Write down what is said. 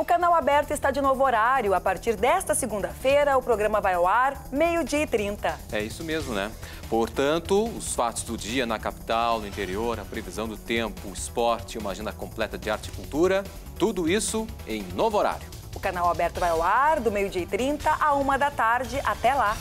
O canal aberto está de novo horário. A partir desta segunda-feira, o programa vai ao ar meio-dia e 30. É isso mesmo, né? Portanto, os fatos do dia na capital, no interior, a previsão do tempo, o esporte, uma agenda completa de arte e cultura, tudo isso em novo horário. O canal aberto vai ao ar do meio-dia e 30 a uma da tarde. Até lá!